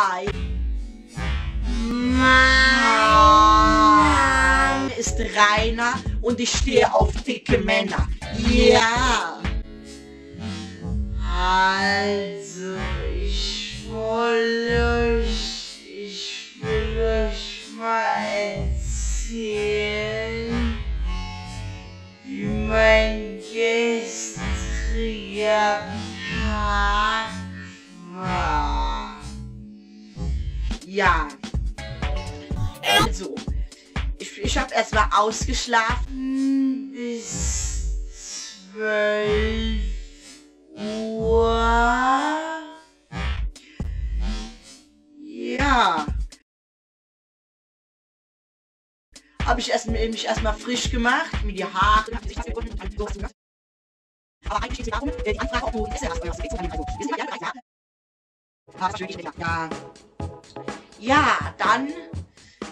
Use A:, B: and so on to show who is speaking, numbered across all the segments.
A: Mein Name ist Rainer und ich stehe auf dicke Männer. Ja. Also, ich wollte euch, ich will euch mal erzählen, wie mein gestriger Tag war. Ja. Also, ich, ich habe erstmal ausgeschlafen bis zwölf Uhr. Ja. Habe ich erst, mich erstmal frisch gemacht, mir die Haare. Aber eigentlich geht es darum, äh, die Anfrage, ob du Interesse hast, was du willst, also, wir sind ja alle drei, ja. Ah, war schön, ja. Ja, dann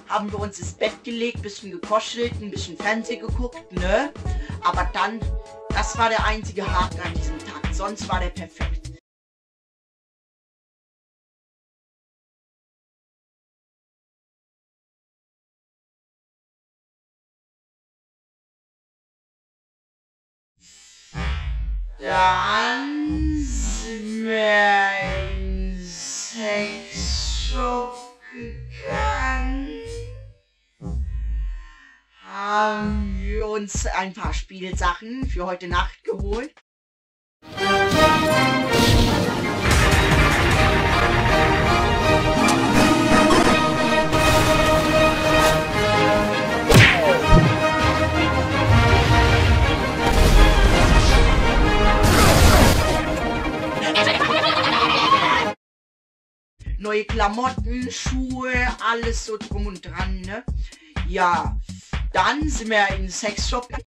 A: haben wir uns ins Bett gelegt, bisschen gekoschelt, ein bisschen Fernsehen geguckt, ne? Aber dann, das war der einzige Haken an diesem Tag. Sonst war der perfekt. Dann Gegangen. Haben wir uns ein paar Spielsachen für heute Nacht geholt. Neue Klamotten, Schuhe, alles so drum und dran, ne? Ja, dann sind wir in den Sexshop